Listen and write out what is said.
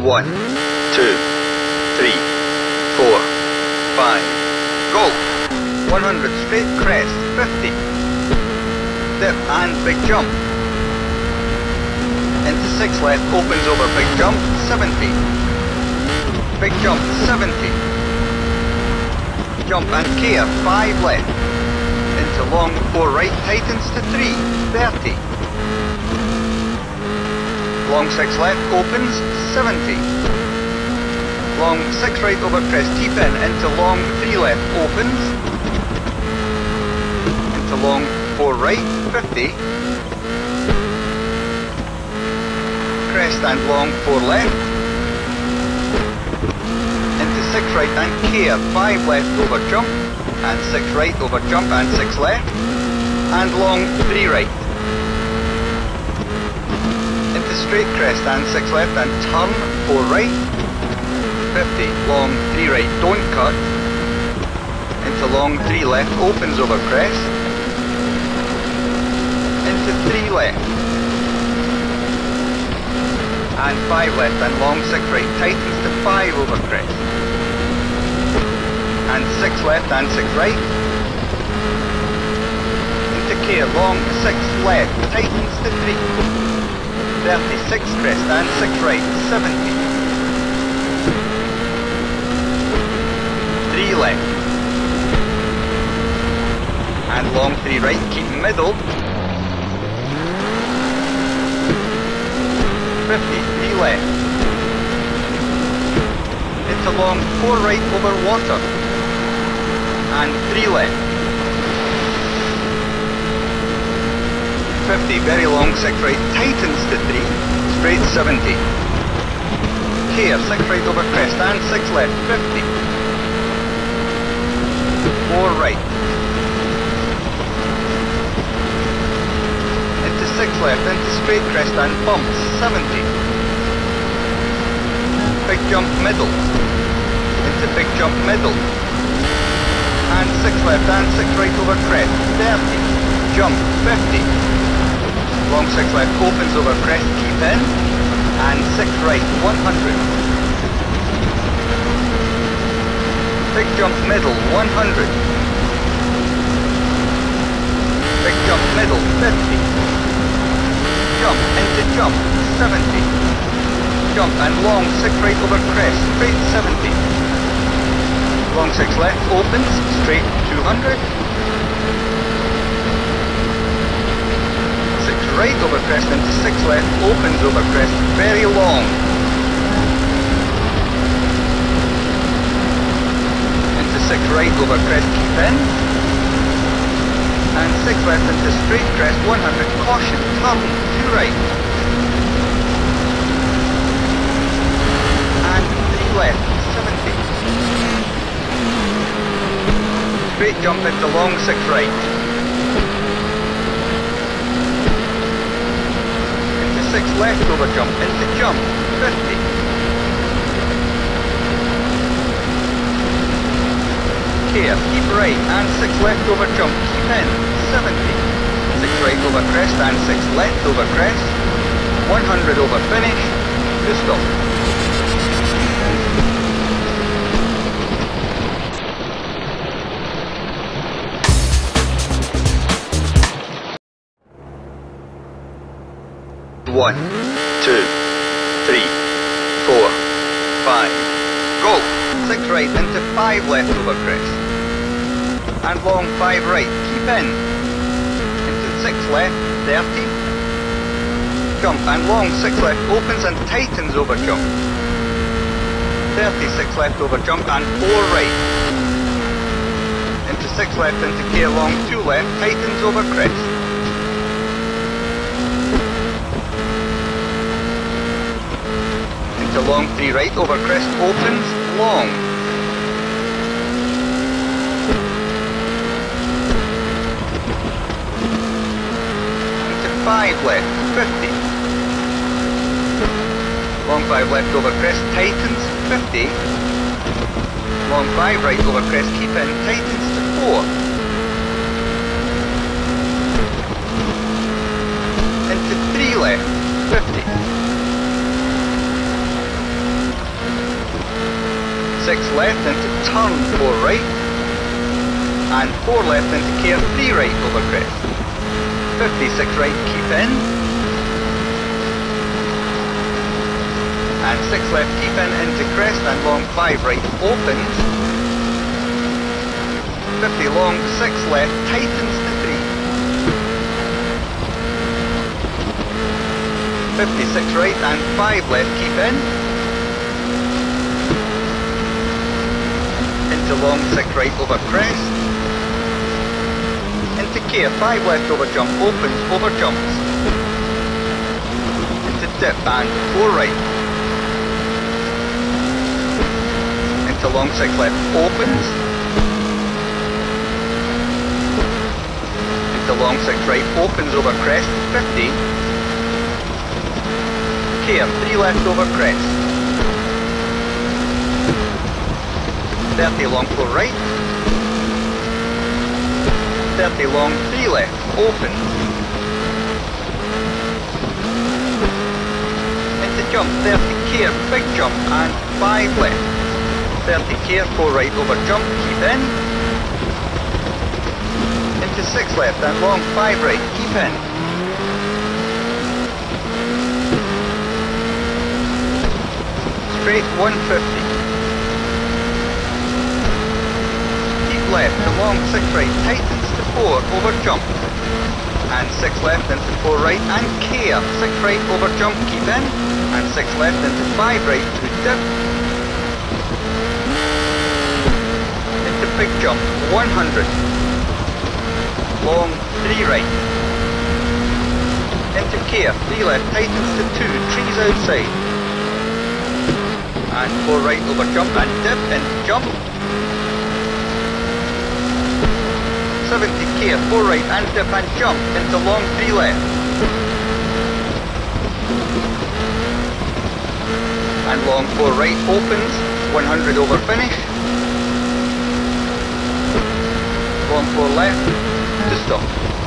One, two, three, four, five. Go! 100 straight crest, 50. Dip and big jump. Into 6 left, opens over big jump, 70. Big jump, 70. Jump and care, 5 left. Into long, 4 right, tightens to 3, 30. Long 6 left, opens, 70. Long 6 right over crest, keep in, into long 3 left, opens. Into long 4 right, 50. Crest and long 4 left. Into 6 right and care, 5 left over jump. And 6 right over jump and 6 left. And long 3 right. Into straight crest and 6 left and turn 4 right. 50, long 3 right, don't cut. Into long 3 left, opens over crest. Into 3 left. And 5 left and long 6 right, tightens to 5 over crest. And 6 left and 6 right. Into care, long 6 left, tightens to 3. 36 crest and 6 right, 70. 3 left. And long 3 right, keep middle. 50, 3 left. Into long 4 right over water. And 3 left. 50, very long 6 right, tightens to 3. Straight 70. Here, 6 right over crest and 6 left, 50. 4 right. Into 6 left, into straight crest and bumps, 70. Big jump middle. Into big jump middle. And 6 left and 6 right over crest, 30. Jump, 50. Long 6 left opens over crest, keep in. And 6 right, 100. Big jump middle, 100. Big jump middle, 50. Jump into jump, 70. Jump and long 6 right over crest, straight 70. Long 6 left opens, straight 200. 6 right over crest into 6 left, opens over crest, very long. Into 6 right over crest, keep in. And 6 left into straight crest, 100, caution, turn, 2 right. And 3 left, 70. Straight jump into long 6 right. 6 left over jump, into jump, 50. Care, keep right and 6 left over jump, keep in, 70. 6 right over crest and 6 left over crest. 100 over finish, to stop. One, two, three, four, five. Go! Six right into five left over crest. And long five right. Keep in. Into six left, 30. Jump and long six left opens and tightens over jump. 36 left over jump and four right. Into six left into care long two left, tightens over crest. Into long three right over crest, opens, long. Into five left, 50. Long five left over crest, tightens, 50. Long five right over crest, keep in, tightens to four. Into three left, 50. 6 left into turn 4 right, and 4 left into care 3 right over crest. 56 right, keep in, and 6 left, keep in into crest and long 5 right, opens, 50 long, 6 left, tightens to 3. 56 right and 5 left, keep in. Long 6 right over crest, into care 5 left over jump, opens, over jumps, into dip and 4 right, into long 6 left, opens, into long 6 right, opens over crest, 50, care 3 left over crest, 30 long 4 right, 30 long 3 left, open, into jump, 30 care, big jump and 5 left, 30 care, 4 right over jump, keep in, into 6 left and long 5 right, keep in, straight 150, left long 6 right, tightens to 4 over jump. And 6 left into 4 right and care. 6 right over jump, keep in. And 6 left into 5 right to dip. Into big jump, 100. Long 3 right. Into care, 3 left, tightens to 2, trees outside. And 4 right over jump and dip into jump. 70 k, 4 right and dip and jump into long 3 left. And long 4 right opens, 100 over finish. Long 4 left to stop.